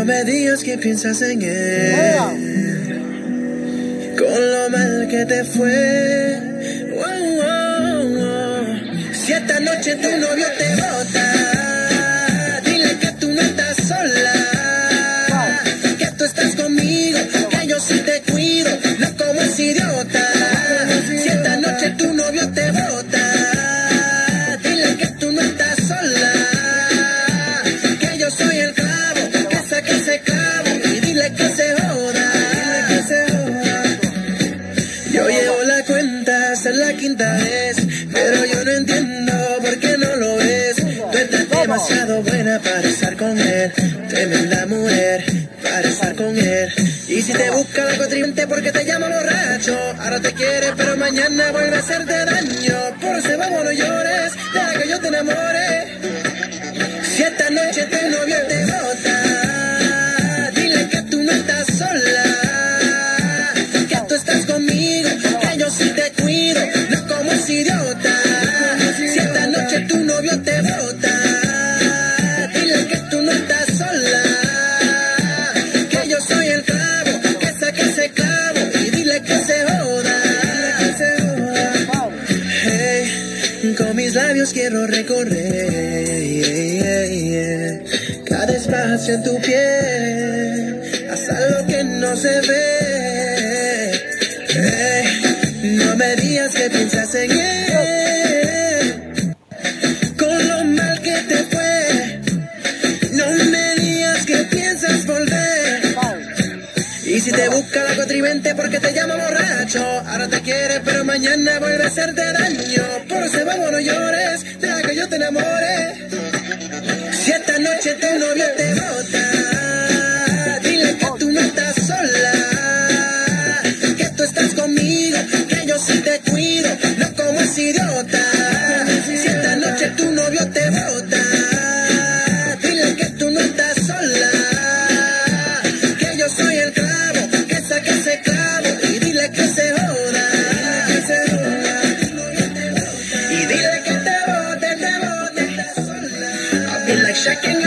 No me digas que piensas en él. Con lo mal que te fue. Oh, oh, oh. Si esta noche tu novio te bota, llevo la cuenta hasta la quinta vez, pero yo no entiendo por qué no lo ves. Tú estás demasiado buena para estar con él, tremenda mujer para estar con él. Y si te busca la contribuente porque te llama borracho, ahora te quiere pero mañana vuelve a hacerte daño. Por ese vamos no llores, deja que yo te enamore. Si esta noche tu novio te con mis labios quiero recorrer cada espacio en tu piel, hasta lo que no se ve. Hey, no me digas que piensas en él, Y si te busca la contribuente porque te llama borracho, ahora te quiere pero mañana vuelve a hacerte daño. Por ese vamos no llores, deja que yo te enamore. Si esta noche tu novio te bota, Y